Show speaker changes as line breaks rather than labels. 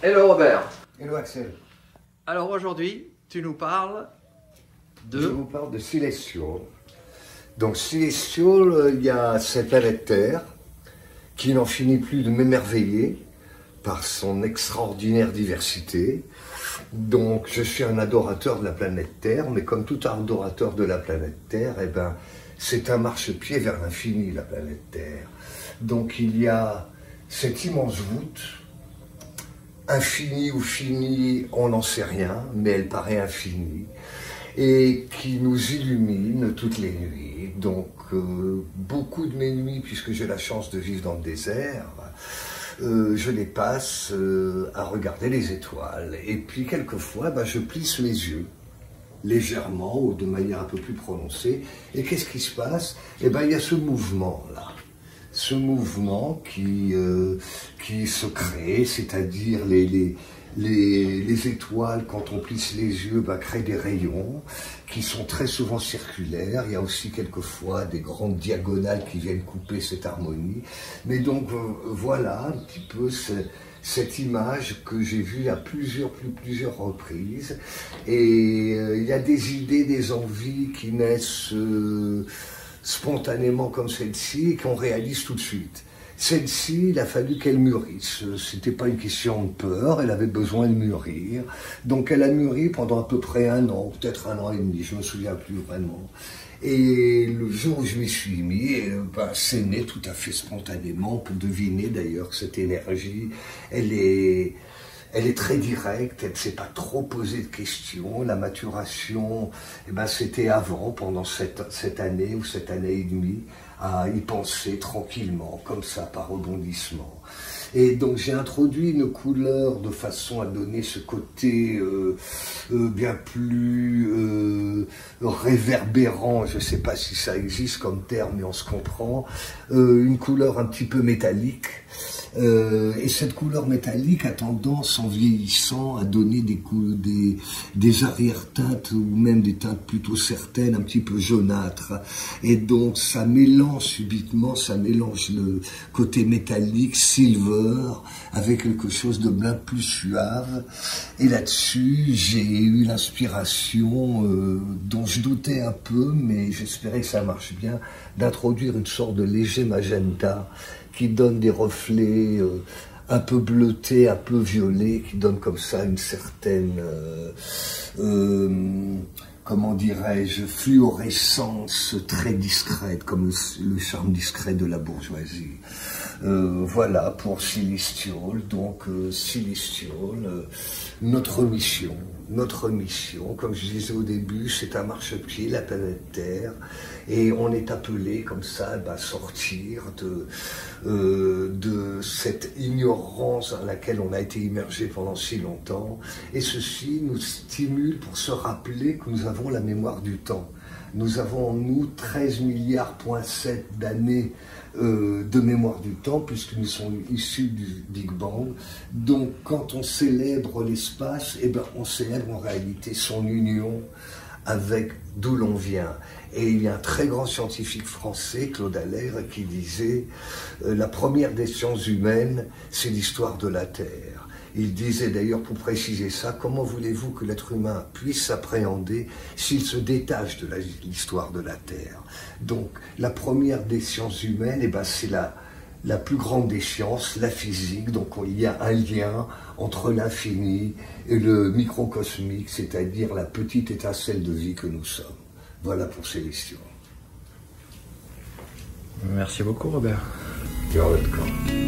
Hello Robert.
Hello Axel.
Alors aujourd'hui, tu nous parles de...
Je vous parle de Celestial. Donc Celestial, euh, il y a cette planète Terre qui n'en finit plus de m'émerveiller par son extraordinaire diversité. Donc je suis un adorateur de la planète Terre, mais comme tout adorateur de la planète Terre, eh ben, c'est un marchepied vers l'infini, la planète Terre. Donc il y a cette immense voûte, infinie ou finie, on n'en sait rien, mais elle paraît infinie, et qui nous illumine toutes les nuits. Donc euh, beaucoup de mes nuits, puisque j'ai la chance de vivre dans le désert, euh, je les passe euh, à regarder les étoiles. Et puis quelquefois, bah, je plisse mes yeux légèrement ou de manière un peu plus prononcée. Et qu'est-ce qui se passe? Eh bien, il y a ce mouvement-là ce mouvement qui, euh, qui se crée, c'est-à-dire les, les, les, les, étoiles, quand on plisse les yeux, bah, créent des rayons qui sont très souvent circulaires. Il y a aussi quelquefois des grandes diagonales qui viennent couper cette harmonie. Mais donc euh, voilà un petit peu ce, cette image que j'ai vue à plusieurs, plus, plusieurs reprises. Et euh, il y a des idées, des envies qui naissent... Spontanément comme celle-ci et qu'on réalise tout de suite. Celle-ci, il a fallu qu'elle mûrisse. C'était pas une question de peur, elle avait besoin de mûrir. Donc elle a mûri pendant à peu près un an, peut-être un an et demi, je me souviens plus vraiment. Et le jour où je m'y suis mis, ben, c'est né tout à fait spontanément. On peut deviner d'ailleurs que cette énergie, elle est, elle est très directe, elle ne s'est pas trop posé de questions. La maturation, eh ben, c'était avant, pendant cette, cette année ou cette année et demie, à y penser tranquillement, comme ça, par rebondissement. Et donc j'ai introduit une couleur de façon à donner ce côté euh, euh, bien plus euh, réverbérant, je ne sais pas si ça existe comme terme, mais on se comprend, une couleur un petit peu métallique. Euh, et cette couleur métallique a tendance, en vieillissant, à donner des, des, des arrière-teintes ou même des teintes plutôt certaines, un petit peu jaunâtres. Et donc, ça mélange subitement, ça mélange le côté métallique, silver, avec quelque chose de bien plus suave. Et là-dessus, j'ai eu l'inspiration euh, dont je doutais un peu, mais j'espérais que ça marche bien, d'introduire une sorte de léger magenta qui donne des reflets euh, un peu bleutés, un peu violets, qui donne comme ça une certaine, euh, euh, comment dirais-je, fluorescence très discrète, comme le, charme discret de la bourgeoisie. Voilà pour Silestiol, donc Silestiol, notre mission, notre mission, comme je disais au début, c'est un marchepied, la planète Terre, et on est appelé comme ça à bah, sortir de, euh, de cette ignorance à laquelle on a été immergé pendant si longtemps. Et ceci nous stimule pour se rappeler que nous avons la mémoire du temps. Nous avons en nous 13 milliards, d'années euh, de mémoire du temps, puisque nous sommes issus du Big Bang. Donc, quand on célèbre l'espace, eh ben, on célèbre en réalité son union avec d'où l'on vient. Et il y a un très grand scientifique français, Claude Allaire, qui disait euh, La première des sciences humaines, c'est l'histoire de la Terre. Il disait d'ailleurs, pour préciser ça, comment voulez-vous que l'être humain puisse s'appréhender s'il se détache de l'histoire de la Terre? Donc, la première des sciences humaines, eh ben, c'est la, la plus grande des sciences, la physique. Donc, il y a un lien entre l'infini et le microcosmique, c'est-à-dire la petite étincelle de vie que nous sommes. Voilà pour Célestion.
Merci beaucoup, Robert.
You're welcome.